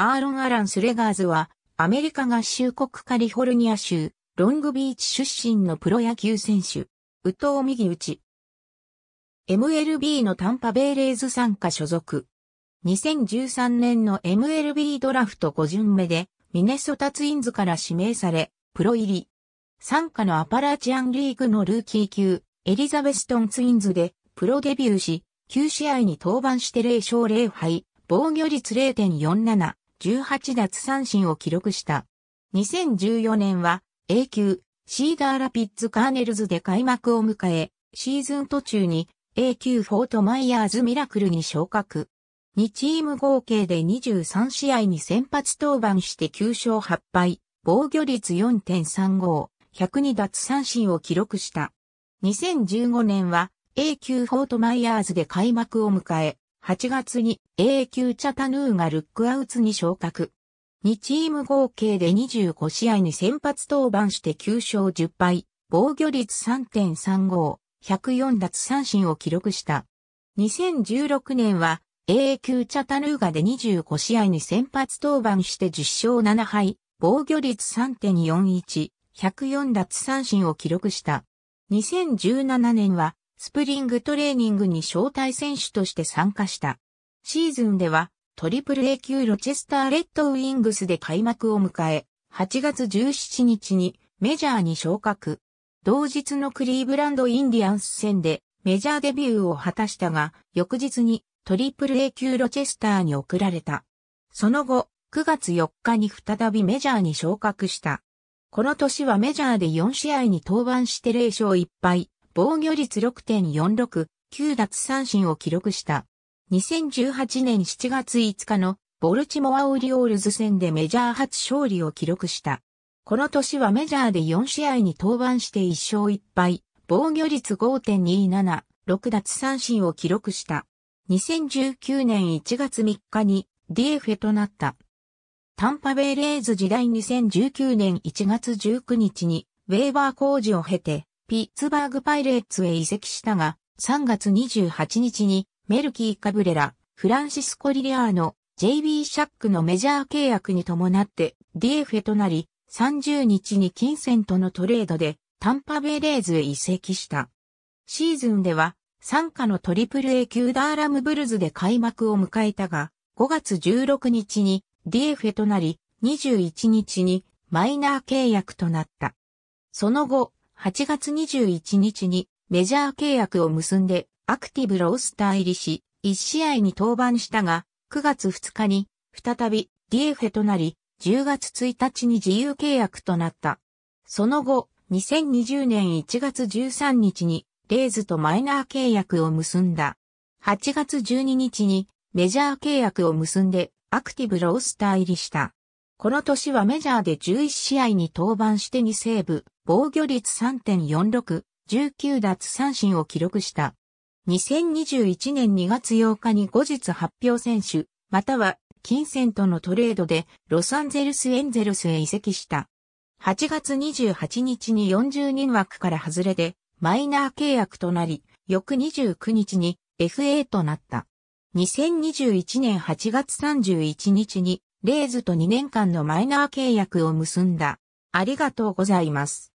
アーロン・アラン・スレガーズは、アメリカ合衆国カリフォルニア州、ロングビーチ出身のプロ野球選手、宇藤右打ち。MLB のタンパベイレーズ参加所属。2013年の MLB ドラフト5巡目で、ミネソタツインズから指名され、プロ入り。参加のアパラチアンリーグのルーキー級、エリザベストンツインズで、プロデビューし、9試合に登板して0勝0敗、防御率0.47、18奪三振を記録した。2014年は A 級シーダーラピッツカーネルズで開幕を迎え、シーズン途中に A 級フォートマイヤーズミラクルに昇格。2チーム合計で23試合に先発登板して9勝8敗、防御率4.35、102奪三振を記録した。2015年は A 級フォートマイヤーズで開幕を迎え、8月に A 級チャタヌーガ・ルックアウツに昇格。2チーム合計で25試合に先発登板して9勝10敗、防御率3.35、104奪三振を記録した。2016年は A 級チャタヌーガで25試合に先発登板して10勝7敗、防御率3.41、104奪三振を記録した。2017年はスプリングトレーニングに招待選手として参加した。シーズンではトリプル A 級ロチェスターレッドウィングスで開幕を迎え、8月17日にメジャーに昇格。同日のクリーブランドインディアンス戦でメジャーデビューを果たしたが、翌日にトリプル A 級ロチェスターに送られた。その後、9月4日に再びメジャーに昇格した。この年はメジャーで4試合に登板して0勝1敗、防御率6.46、9奪三振を記録した。2018年7月5日のボルチモアオリオールズ戦でメジャー初勝利を記録した。この年はメジャーで4試合に登板して1勝1敗、防御率5.27、6奪三振を記録した。2019年1月3日に DF となった。タンパベイレーズ時代2019年1月19日にウェーバー工事を経てピッツバーグパイレーツへ移籍したが、3月28日にメルキー・カブレラ、フランシスコ・リリアーノ、JB シャックのメジャー契約に伴って DF となり、30日に金銭とのトレードでタンパベレーズへ移籍した。シーズンでは、参加のトリプル A 級ダーラムブルズで開幕を迎えたが、5月16日に DF となり、21日にマイナー契約となった。その後、8月21日にメジャー契約を結んでアクティブロースター入りし、1試合に登板したが、9月2日に再びディエフェとなり、10月1日に自由契約となった。その後、2020年1月13日にレーズとマイナー契約を結んだ。8月12日にメジャー契約を結んでアクティブロースター入りした。この年はメジャーで11試合に登板して2セーブ、防御率3.46、19奪三振を記録した。2021年2月8日に後日発表選手、または金銭とのトレードでロサンゼルスエンゼルスへ移籍した。8月28日に40人枠から外れでマイナー契約となり、翌29日に FA となった。2021年8月31日にレイズと2年間のマイナー契約を結んだ。ありがとうございます。